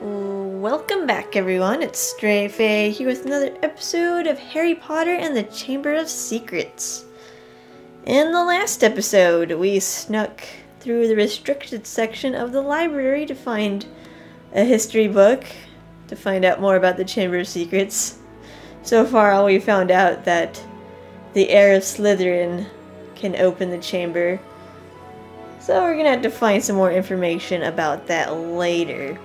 Welcome back, everyone. It's StrayFae here with another episode of Harry Potter and the Chamber of Secrets. In the last episode, we snuck through the restricted section of the library to find a history book to find out more about the Chamber of Secrets. So far, all we found out that the heir of Slytherin can open the chamber. So we're gonna have to find some more information about that later.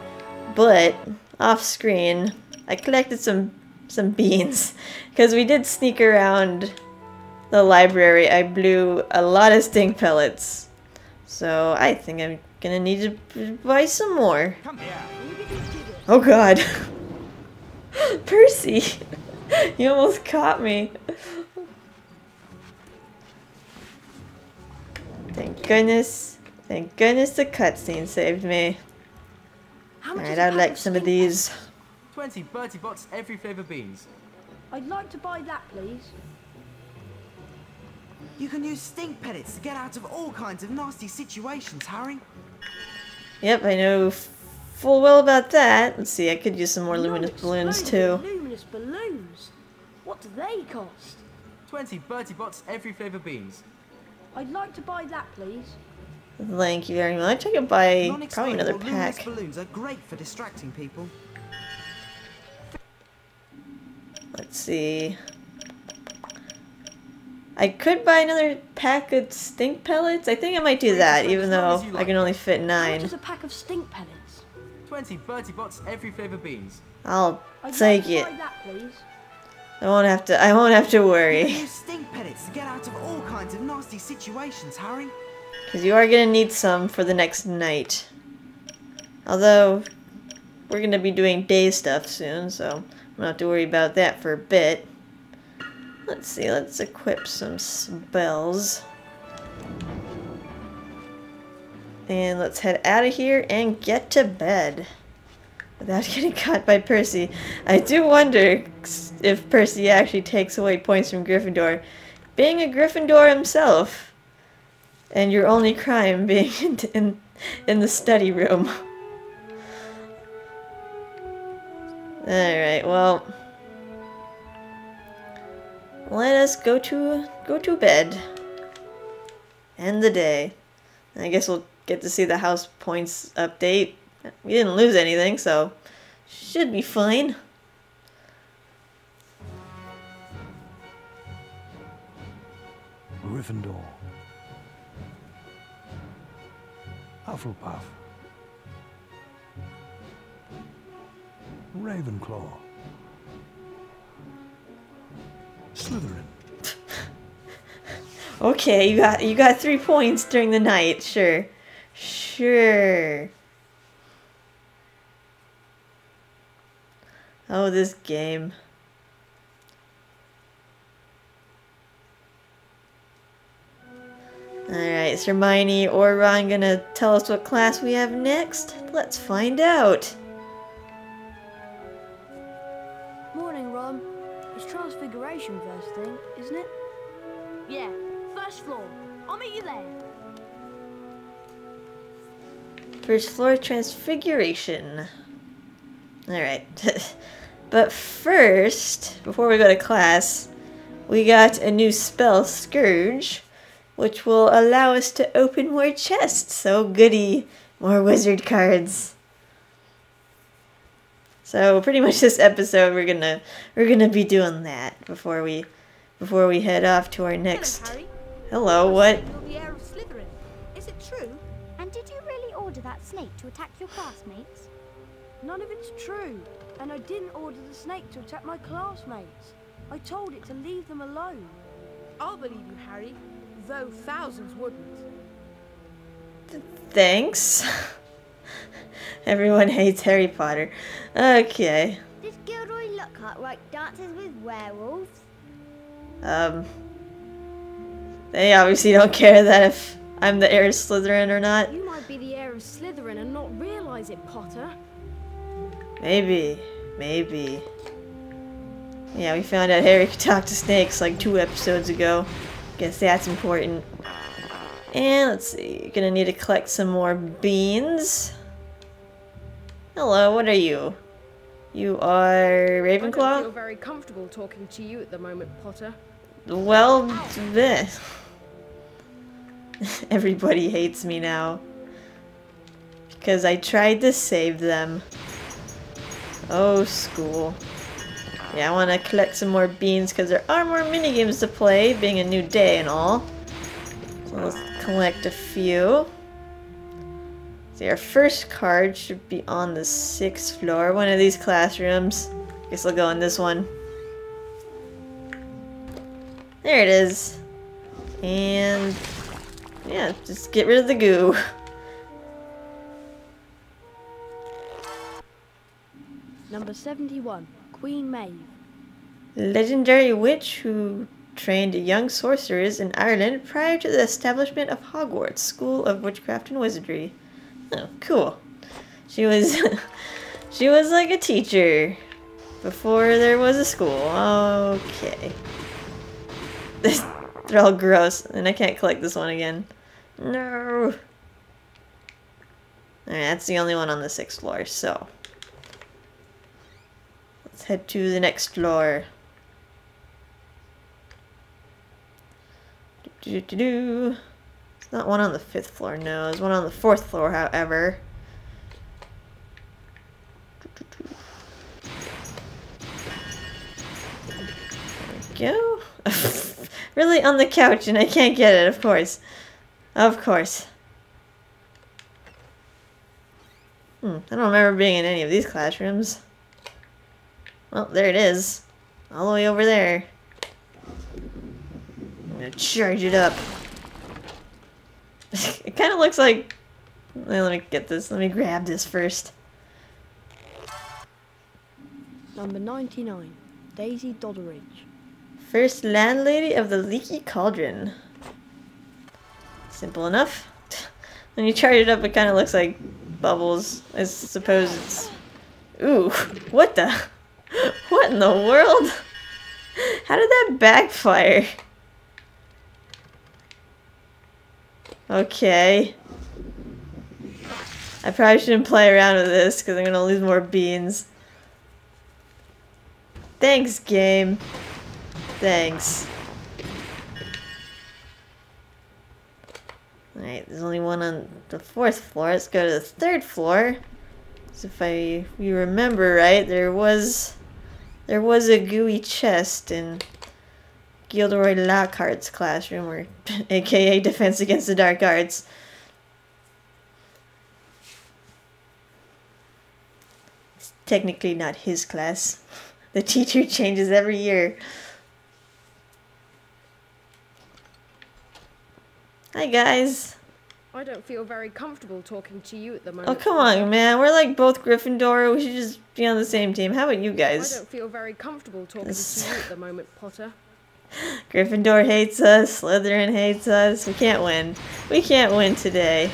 But off screen, I collected some some beans because we did sneak around the library. I blew a lot of stink pellets, so I think I'm gonna need to buy some more. Oh God, Percy, you almost caught me. Thank goodness. Thank goodness the cutscene saved me. Alright, I'd like some of these. 20 Bertie Bott's every flavour beans. I'd like to buy that, please. You can use stink pellets to get out of all kinds of nasty situations, Harry. Yep, I know full well about that. Let's see, I could use some more luminous balloons too. Luminous balloons? What do they cost? 20 Bertie Bott's every flavour beans. I'd like to buy that, please. Thank you very much. I could buy probably another pack. balloons are great for distracting people. Let's see. I could buy another pack of stink pellets. I think I might do that, even though I can only fit nine. is a pack of stink pellets? 20 Bertie Bott's every flavour beans. I'll take it. buy that, please. I won't have to. I won't have to worry, use stink pellets to get out of all kinds of nasty situations, Harry. Because you are gonna need some for the next night. Although we're gonna be doing day stuff soon, so I don't have to worry about that for a bit. Let's see. Let's equip some spells. And let's head out of here and get to bed. Without getting caught by Percy. I do wonder if Percy actually takes away points from Gryffindor. Being a Gryffindor himself. And your only crime being in, in, the study room. Alright, well. Let us go to go to bed. End the day. I guess we'll get to see the house points update. We didn't lose anything, so should be fine. Gryffindor. Hufflepuff. Ravenclaw. Slytherin. Okay, you got you got three points during the night. Sure, sure. Oh, this game. Alright, is Hermione or Ron gonna tell us what class we have next? Let's find out. Morning, Ron. It's Transfiguration first thing, isn't it? Yeah, first floor. I'll meet you there. First floor transfiguration. Alright. but first, before we go to class, we got a new spell, Skurge, which will allow us to open more chests. So goody. More wizard cards. So pretty much this episode we're gonna we're gonna be doing that before we before we head off to our next Hello, Harry. Hello, what? The heir of Slytherin. Is it true? And did you really order that snake to attack your classmates? None of it's true. And I didn't order the snake to attack my classmates. I told it to leave them alone. I'll believe you, Harry, though thousands wouldn't. Thanks. Everyone hates Harry Potter. Okay. Does Gilderoy Lockhart like dances with werewolves? Um. They obviously don't care that if I'm the heir of Slytherin or not. You might be the heir of Slytherin and not realise it, Potter. Maybe. Maybe. Yeah, we found out Harry could talk to snakes like two episodes ago. Guess that's important. And let's see, you're gonna need to collect some more beans. Hello, what are you? You are Ravenclaw? I don't feel very comfortable talking to you at the moment, Potter. Well, this. Everybody hates me now. Because I tried to save them. Oh, school. Yeah, I want to collect some more beans because there are more minigames to play, being a new day and all. So let's collect a few. See, our first card should be on the sixth floor, one of these classrooms. Guess I'll go in this one. There it is. And yeah, just get rid of the goo. Number 71, Queen Maeve. Legendary witch who trained young sorcerers in Ireland prior to the establishment of Hogwarts School of Witchcraft and Wizardry. Oh, cool. She was she was like a teacher before there was a school. Okay. They're all gross, and I can't collect this one again. No. Alright, that's the only one on the sixth floor, so. Let's head to the next floor. Do, do, do. It's not one on the fifth floor, no. There's one on the fourth floor, however. There we go. really on the couch and I can't get it, of course. Of course. Hmm, I don't remember being in any of these classrooms. Well, there it is. All the way over there. I'm gonna charge it up. it kind of looks like... Let me get this. Let me grab this first. Number 99, Daisy Dodderidge. First landlady of the Leaky Cauldron. Simple enough. when you charge it up, it kind of looks like bubbles. I suppose it's... Ooh, what the... What in the world? How did that backfire? Okay. I probably shouldn't play around with this because I'm going to lose more beans. Thanks, game. Thanks. Alright, there's only one on the fourth floor. Let's go to the third floor. So if I you remember right, there was there was a gooey chest in Gilderoy Lockhart's classroom, or aka Defense Against the Dark Arts. It's technically not his class. The teacher changes every year. Hi guys. I don't feel very comfortable talking to you at the moment. Oh come on, man. We're like both Gryffindor. We should just be on the same team. How about you guys? I don't feel very comfortable talking to you at the moment, Potter. Gryffindor hates us. Slytherin hates us. We can't win. We can't win today.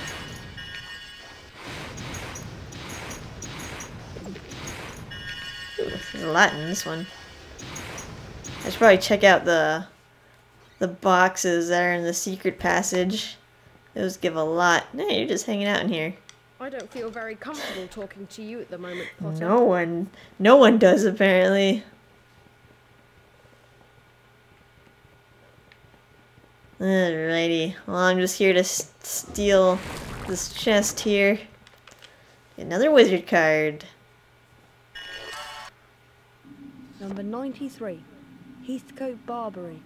Ooh, there's a lot in this one. I should probably check out the the boxes that are in the secret passage. Those give a lot. No, you're just hanging out in here. I don't feel very comfortable talking to you at the moment, Potter. No one, no one does apparently. Alrighty, well I'm just here to s- steal this chest here. Another wizard card. Number 93, Heathcote Barbary.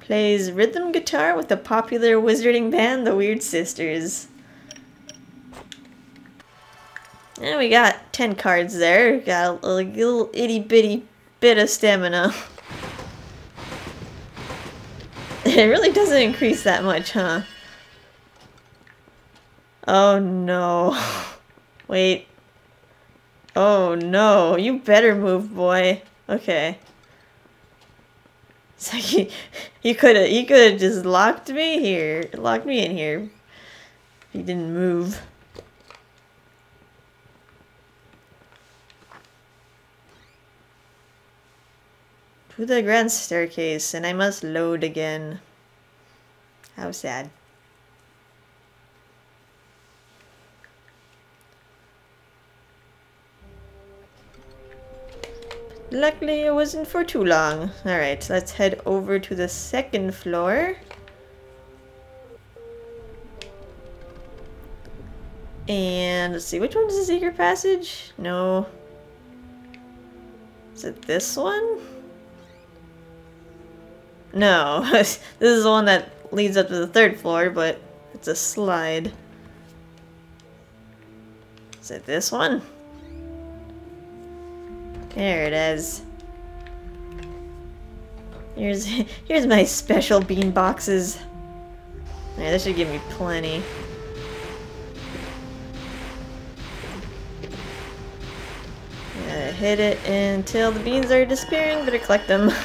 Plays rhythm guitar with the popular wizarding band, the Weird Sisters. And we got 10 cards there. Got a little itty bitty bit of stamina. It really doesn't increase that much, huh? Oh no. Wait. Oh no. You better move, boy. Okay. So you, you could have you could have just locked me here, locked me in here. You didn't move. To the grand staircase, and I must load again. How sad. Luckily, it wasn't for too long. Alright, let's head over to the second floor. And let's see, which one's the secret passage? No. Is it this one? No, this is the one that leads up to the third floor, but it's a slide. Is it this one? There it is. Here's here's my special bean boxes. Yeah, this should give me plenty. Yeah, hit it until the beans are disappearing. Better collect them.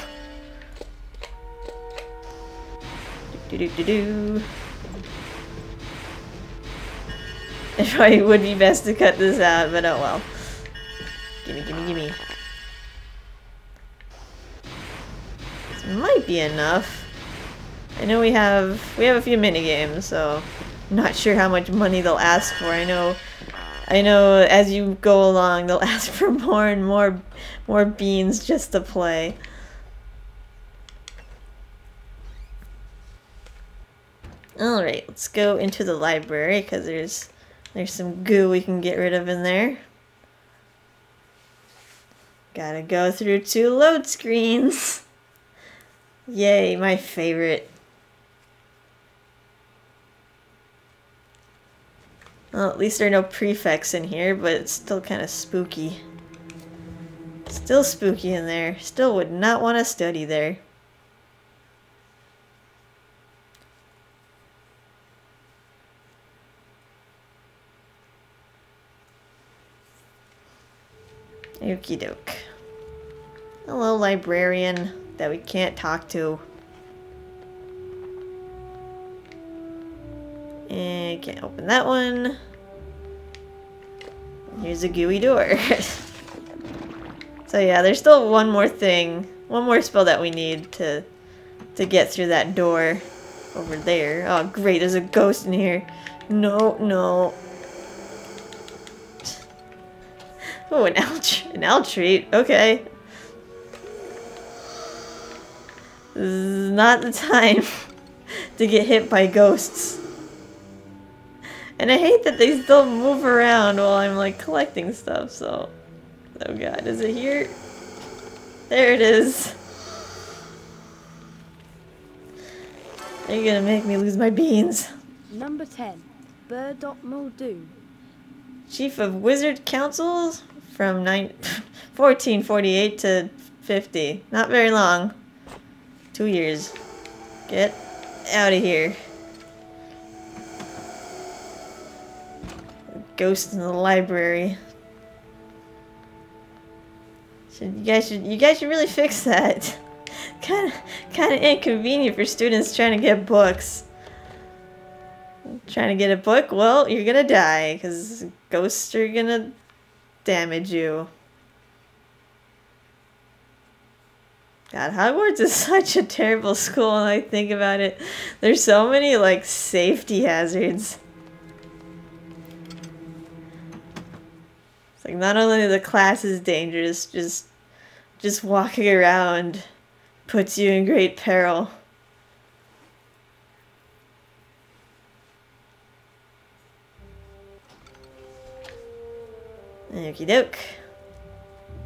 do do do do. It probably would be best to cut this out, but oh well. Gimme, gimme, gimme. Might be enough. I know we have we have a few mini games, so not sure how much money they'll ask for. I know I know as you go along they'll ask for more and more more beans just to play. Alright, let's go into the library because there's there's some goo we can get rid of in there. Gotta go through two load screens. Yay, my favorite. Well, at least there are no prefects in here, but it's still kind of spooky. Still spooky in there. Still would not want to study there. Okie doke. Hello, librarian that we can't talk to. And can't open that one. Here's a gooey door. so yeah, there's still one more thing, one more spell that we need to to get through that door over there. Oh great, there's a ghost in here. No, no. Oh, an owl, an owl treat. Okay. This is not the time to get hit by ghosts. And I hate that they still move around while I'm like collecting stuff, so... Oh god, is it here? There it is. Are you gonna make me lose my beans? Number 10. Burdock Muldoon. Chief of Wizard Councils from 1448 to 50. Not very long. Two years. Get out of here. Ghost in the library. Should, you guys should you guys should really fix that. kind of kind of inconvenient for students trying to get books. Trying to get a book? Well, you're gonna die because ghosts are gonna damage you. God, Hogwarts is such a terrible school when I think about it. There's so many, like, safety hazards. It's like, not only the class is dangerous, just, just walking around puts you in great peril. Okie doke.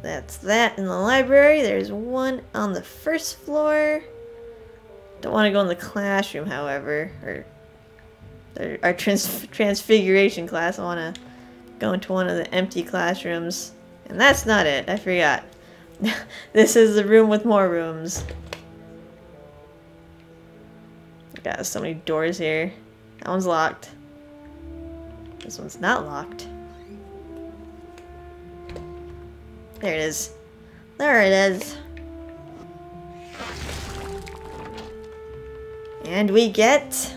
That's that in the library. There's one on the first floor. Don't want to go in the classroom, however, or our trans transfiguration class. I want to go into one of the empty classrooms. And that's not it. I forgot. this is the room with more rooms. Got so many doors here. That one's locked. This one's not locked. There it is. There it is. And we get...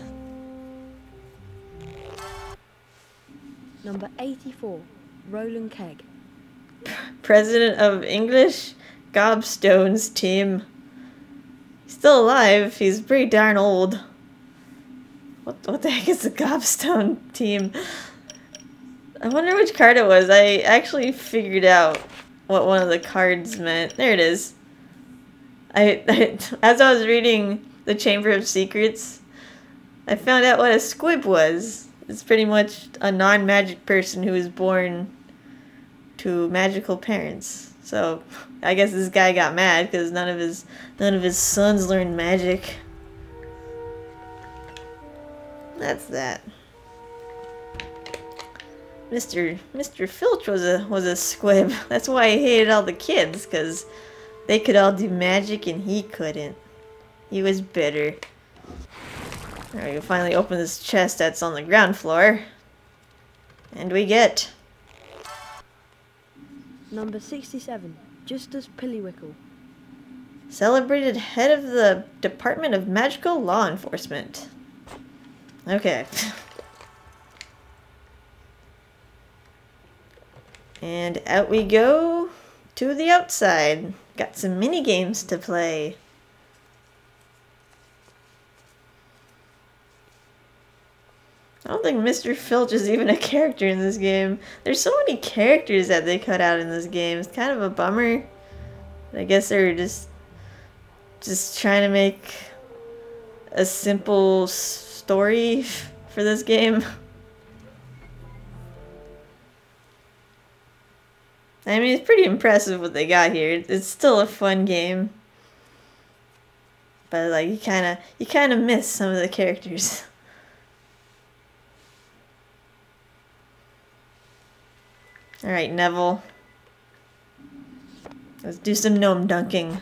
Number 84, Roland Kegg. President of English Gobstones team. He's still alive. He's pretty darn old. What, what the heck is the Gobstone team? I wonder which card it was. I actually figured out what one of the cards meant. There it is. I, I as I was reading the Chamber of Secrets, I found out what a squib was. It's pretty much a non-magic person who was born to magical parents. So I guess this guy got mad because none of his none of his sons learned magic. That's that. Mr. Mr. Filch was a was a squib. That's why he hated all the kids, cause they could all do magic and he couldn't. He was bitter. Alright, we finally open this chest that's on the ground floor. And we get Number 67, Justus Pilliwickle. celebrated head of the Department of Magical Law Enforcement. Okay. And out we go to the outside. Got some mini games to play. I don't think Mr. Filch is even a character in this game. There's so many characters that they cut out in this game. It's kind of a bummer. I guess they're just just trying to make a simple story for this game. I mean, it's pretty impressive what they got here. It's still a fun game. But like you kind of you kind of miss some of the characters. All right, Neville. Let's do some gnome dunking.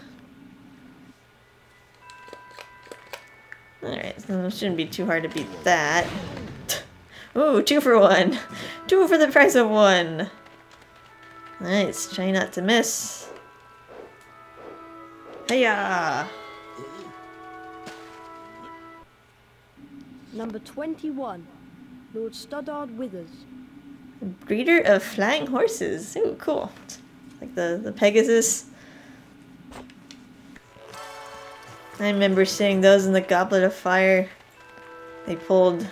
Alright, so it shouldn't be too hard to beat that. Ooh, two for one. Two for the price of one. Nice, try not to miss. Hiya! Number 21, Lord Stoddard Withers. Breeder of flying horses. Ooh, cool. Like the, the Pegasus. I remember seeing those in the Goblet of Fire. They pulled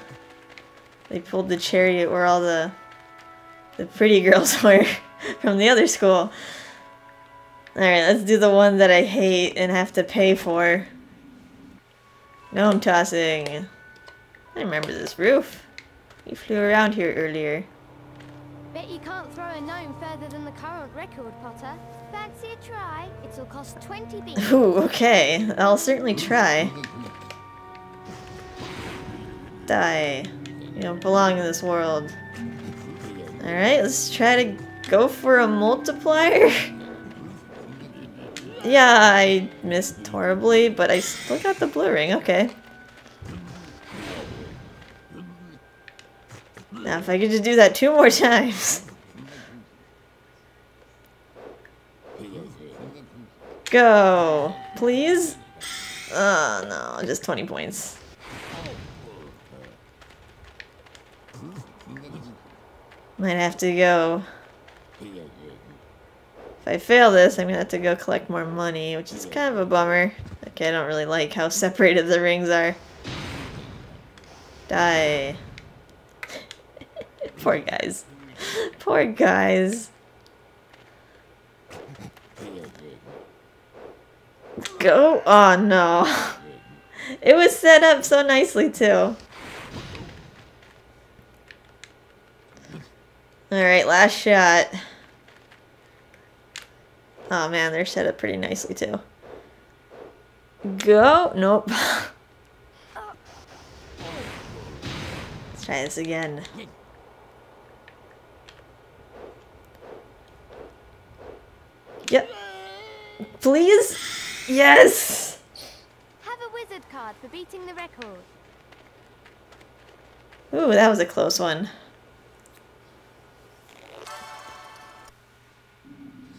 they pulled the chariot where all the the pretty girls were from the other school. Alright, let's do the one that I hate and have to pay for. Gnome tossing. I remember this roof. You flew around here earlier. Bet you can't throw a gnome further than the current record, Potter. Fancy a try? It'll cost 20 beans. Ooh, okay. I'll certainly try. Die. You don't belong in this world. Alright, let's try to go for a multiplier. yeah, I missed horribly, but I still got the blue ring. Okay. Now, if I could just do that two more times. Go, please. Oh no, just 20 points. Might have to go. If I fail this, I'm gonna have to go collect more money, which is kind of a bummer. Okay, I don't really like how separated the rings are. Die. Poor guys. Poor guys. Go. Oh no. It was set up so nicely too. Alright, last shot. Oh man, they're set up pretty nicely too. Go. Nope. Let's try this again. Yep. Please? Yes! Have a wizard card for beating the record. Ooh, that was a close one.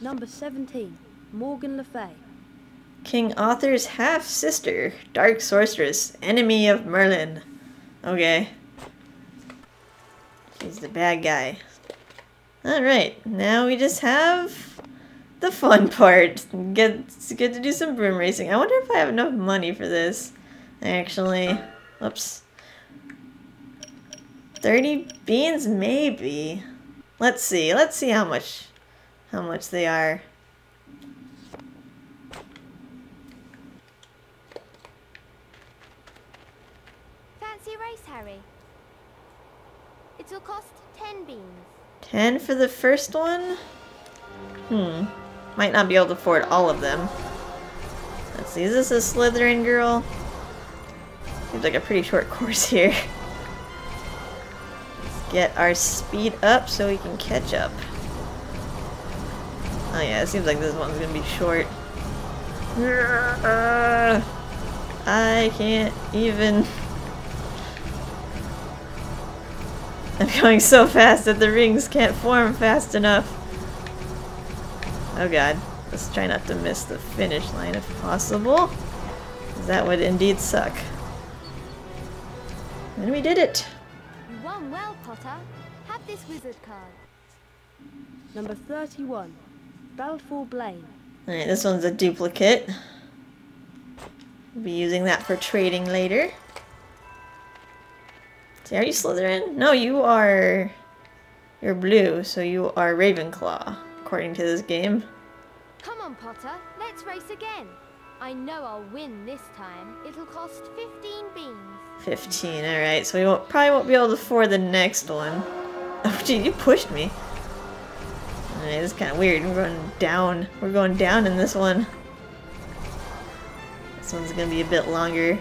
Number 17, Morgan le Fey. King Arthur's half sister, Dark Sorceress, enemy of Merlin. Okay. She's the bad guy. Alright, now we just have the fun part. Get, get to do some broom racing. I wonder if I have enough money for this. Actually, whoops. 30 beans, maybe. Let's see. Let's see how much how much they are. Fancy race, Harry? It'll cost ten beans. 10 for the first one? Hmm. Might not be able to afford all of them. Let's see, is this a Slytherin girl? Seems like a pretty short course here. Let's get our speed up so we can catch up. Oh yeah, it seems like this one's gonna be short. I can't even... I'm going so fast that the rings can't form fast enough. Oh god. Let's try not to miss the finish line if possible. That would indeed suck. And we did it! You won well, Potter. Have this wizard card. Number 31. Balfour Blane. Alright, this one's a duplicate. We'll be using that for trading later. See, are you Slytherin? No, you are... You're blue, so you are Ravenclaw, according to this game. Come on, Potter. Let's race again. I know I'll win this time. It'll cost 15 beans. 15, alright, so we won't, probably won't be able to afford the next one. Oh, gee, you pushed me. This is kind of weird. We're going down. We're going down in this one. This one's gonna be a bit longer.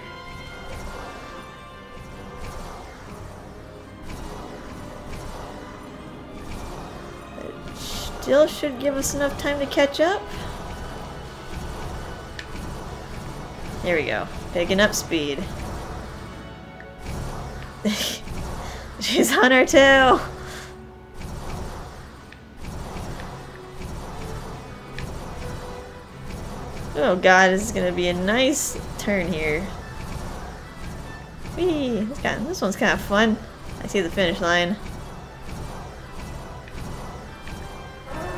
It still should give us enough time to catch up. There we go. Picking up speed. She's on her tail. Oh god, this is gonna be a nice turn here. Whee! This, kind this one's kind of fun. I see the finish line.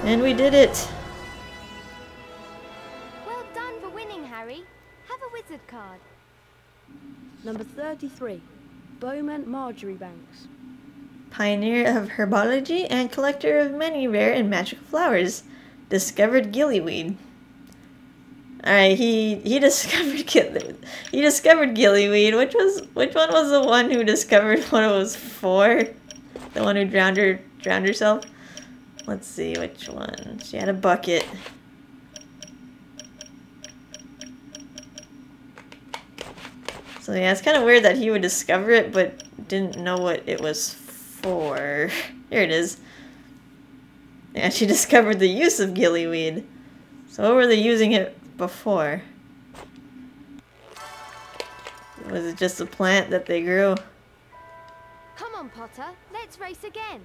And we did it! Well done for winning, Harry. Have a wizard card. Number 33. Beaumont Marjoribanks. Pioneer of herbology and collector of many rare and magical flowers. Discovered gillyweed. Alright, he he discovered gill- he discovered gillyweed. Which was which one was the one who discovered what it was for? The one who drowned her drowned herself? Let's see which one. She had a bucket. So yeah, it's kind of weird that he would discover it, but didn't know what it was for. Here it is. Yeah, she discovered the use of gillyweed. So what were they using it before? Was it just a plant that they grew? Come on, Potter. Let's race again.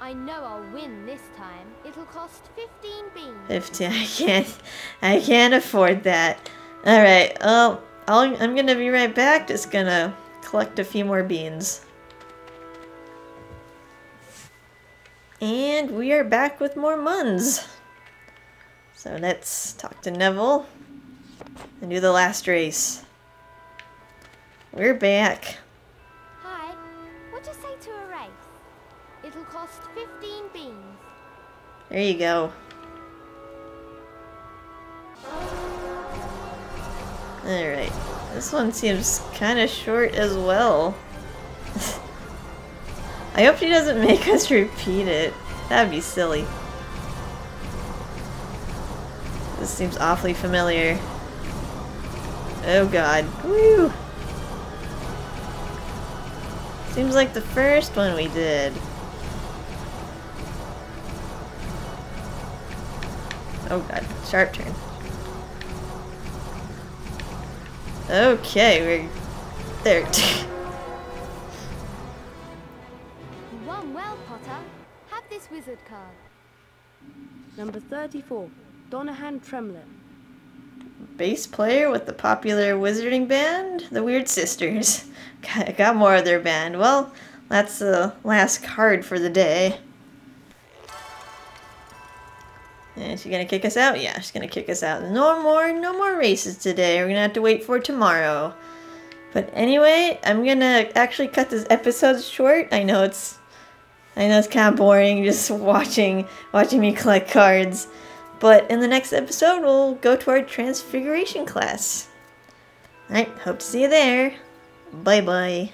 I know I'll win this time. It'll cost 15 beans. 15. I can't. I can't afford that. Alright, well, I'll, I'm gonna be right back. Just gonna collect a few more beans. And we are back with more Muns. So let's talk to Neville and do the last race. We're back. Hi. What'd you say to a race? It'll cost 15 beans. There you go. Alright. This one seems kind of short as well. I hope she doesn't make us repeat it. That'd be silly. This seems awfully familiar. Oh god. Woo! Seems like the first one we did. Oh god, sharp turn. Okay, we're there. You won well, Potter. Have this wizard card. Number 34. Donaghan Tremlett. Bass player with the popular wizarding band, the Weird Sisters. Got, more of their band. Well, that's the last card for the day. Is she gonna kick us out? Yeah, she's gonna kick us out. No more, no more races today. We're gonna have to wait for tomorrow. But anyway, I'm gonna actually cut this episode short. I know it's, I know it's kind of boring just watching watching me collect cards. But in the next episode, we'll go to our Transfiguration class. Alright, hope to see you there. Bye bye.